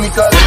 chemical